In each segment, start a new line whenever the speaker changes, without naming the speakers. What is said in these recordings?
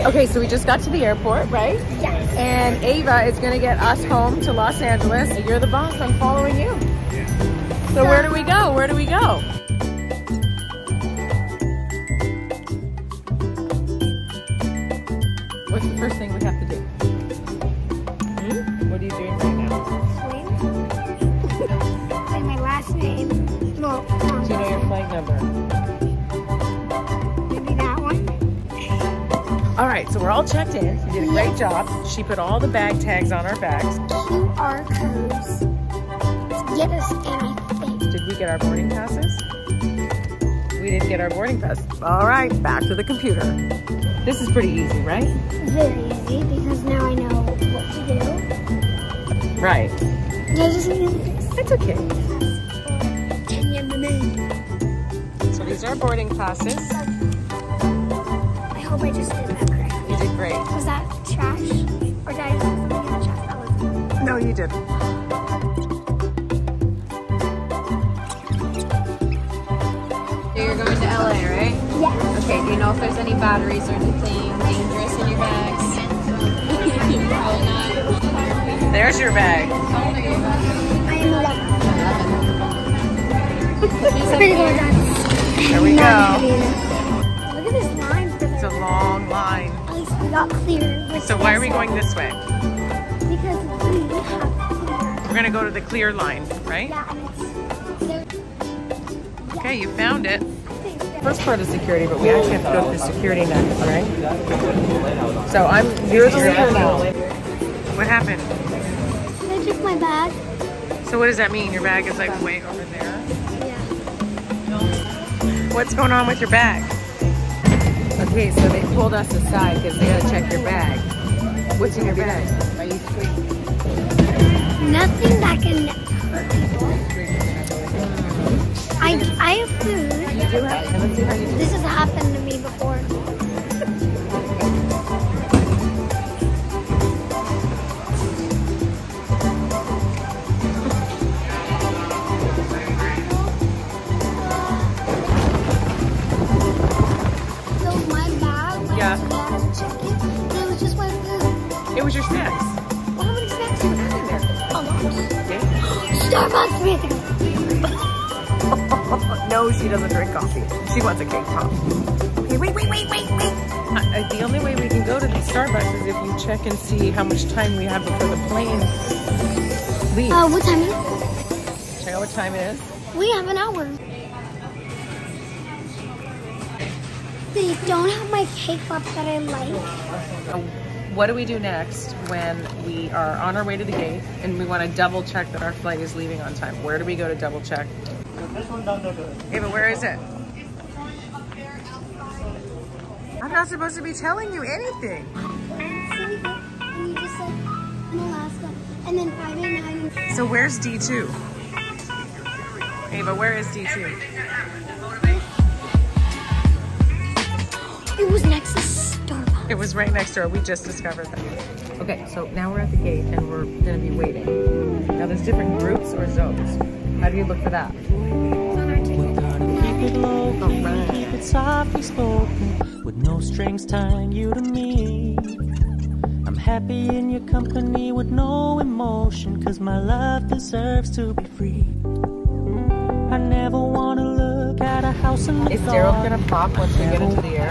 Okay, so we just got to the airport, right?
Yes.
And Ava is gonna get us home to Los Angeles. You're the boss, I'm following you. So where do we go? Where do we go? What's the first thing we have to do? Hmm? What are you doing right now?
Swim. Say my last name. Well, um,
Do you know your flight number? Right, so we're all checked in. You did a great job. She put all the bag tags on our bags.
QR codes to get us in,
Did we get our boarding passes? We didn't get our boarding pass. All right, back to the computer. This is pretty easy, right?
Very easy because now I know what to do.
Right.
Yeah, just.
It's okay.
Kenya the name.
So these are boarding passes.
I hope I just did that correctly.
You did great.
Was that trash? Or did I put something in the trash? That was
No, you didn't.
You're going to LA, right?
Yeah.
Okay, do you know if there's any batteries or anything dangerous in your bags? Probably not.
There's your bag.
I am 11.
She's
I'm gonna go
okay.
nuts.
There we go.
At least we got clear.
So why are we going this way?
Because we have clear.
We're gonna go to the clear line, right?
Yeah, and it's there.
Okay, you found it. First part is security, but we actually have to go through security next, right? So I'm, you're the leader now. What happened?
They took my bag.
So what does that mean? Your bag is like way over there?
Yeah.
What's going on with your bag? Okay, so they pulled us aside because they gotta check your bag. What's in your bag? Are you
Nothing that can hurt people. I, I have food.
You do have. Let's see how you do.
This has happened to me before. Starbucks man.
no, she doesn't drink coffee. She wants a cake pop. Okay, wait, wait, wait, wait, wait. Uh, uh, the only way we can go to the Starbucks is if you check and see how much time we have before the plane leaves.
Uh, what time is it?
Check out what time it is.
We have an hour. They don't have my cake pop that I like.
Uh, What do we do next when we are on our way to the gate and we want to double check that our flight is leaving on time? Where do we go to double check? This one down Okay, but where is it? I'm not supposed to be telling you anything.
And you just said in Alaska, and then 589.
So where's D2? Ava, where is D2?
It was
right next door. We just discovered that. Okay, so now we're at the gate and we're gonna be waiting. Now there's different groups or zones. How do you look for that?
It's on our ticket.
Keep it low, keep it softly spoken, with no strings tying you to me. I'm happy in your company with no emotion, cause my love deserves to be free. I never wanna look at a house in the
Is Daryl
dark.
gonna pop once we get into the air?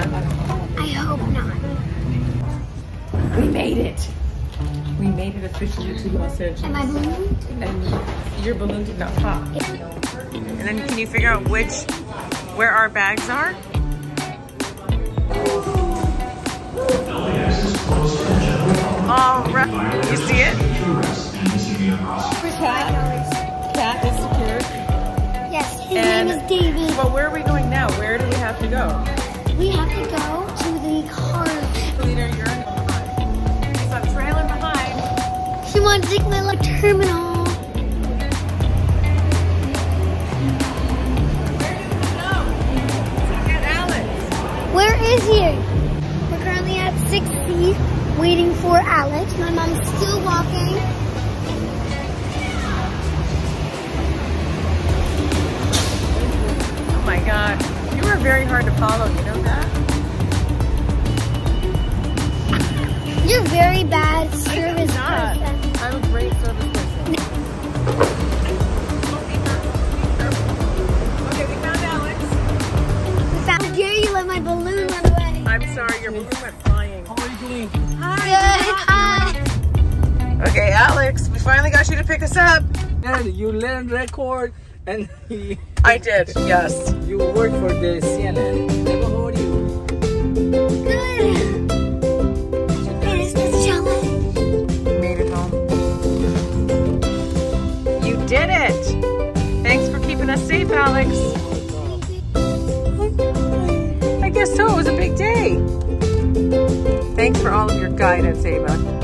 I hope not.
We made it. We made it officially to Los Angeles.
Am I balloon?
And your balloon did not pop. And then can you figure out which, where our bags are? All right. You see it? Cat. Cat is secured.
Yes, his
And-
name is David.
But where are we going now? Where do we have to go?
We have to go to the car.
Leader, you're
wants to take my like terminal. Where is he? We're currently at 60, waiting for Alex. My mom's still walking.
Oh my God. You are very hard to follow. You know that?
You're very bad service person.
I'm a great service person. okay, we found Alex.
How dare you let my balloon run away?
I'm sorry, your balloon went flying.
How are you doing?
Good. Hi.
Okay, Alex, we finally got you to pick us up.
And you learn record and you,
I did, yes.
you work for the CNN.
Alex. I guess so. It was a big day. Thanks for all of your guidance, Ava.